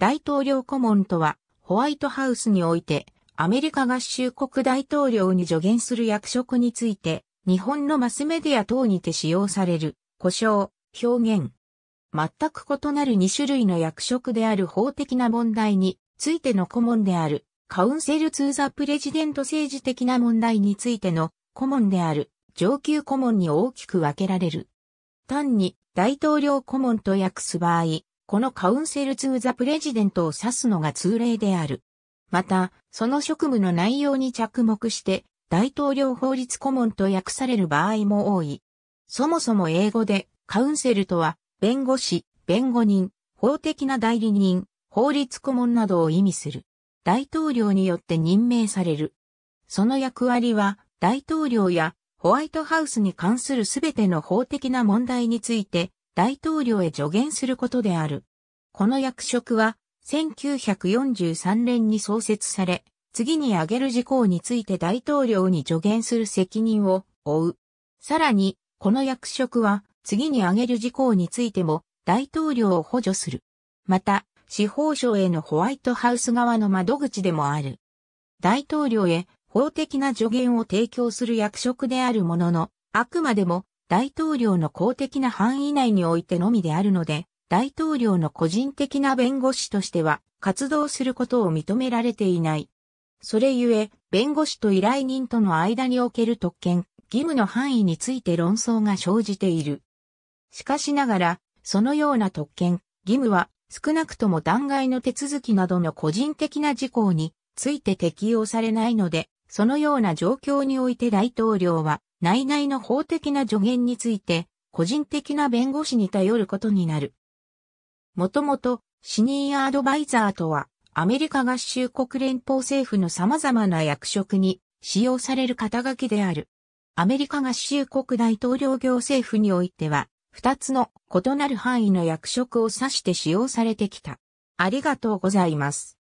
大統領顧問とは、ホワイトハウスにおいて、アメリカ合衆国大統領に助言する役職について、日本のマスメディア等にて使用される、故障、表現。全く異なる2種類の役職である法的な問題についての顧問である、カウンセル・ツー・ザ・プレジデント政治的な問題についての顧問である、上級顧問に大きく分けられる。単に大統領顧問と訳す場合、このカウンセル・ツー・ザ・プレジデントを指すのが通例である。また、その職務の内容に着目して、大統領法律顧問と訳される場合も多い。そもそも英語でカウンセルとは弁護士、弁護人、法的な代理人、法律顧問などを意味する。大統領によって任命される。その役割は大統領やホワイトハウスに関するすべての法的な問題について大統領へ助言することである。この役職は1943年に創設され、次に挙げる事項について大統領に助言する責任を負う。さらに、この役職は次に挙げる事項についても大統領を補助する。また、司法省へのホワイトハウス側の窓口でもある。大統領へ法的な助言を提供する役職であるものの、あくまでも大統領の公的な範囲内においてのみであるので、大統領の個人的な弁護士としては活動することを認められていない。それゆえ、弁護士と依頼人との間における特権、義務の範囲について論争が生じている。しかしながら、そのような特権、義務は少なくとも弾劾の手続きなどの個人的な事項について適用されないので、そのような状況において大統領は内々の法的な助言について個人的な弁護士に頼ることになる。もともとシニアアドバイザーとはアメリカ合衆国連邦政府の様々な役職に使用される肩書きである。アメリカ合衆国大統領行政府においては、二つの異なる範囲の役職を指して使用されてきた。ありがとうございます。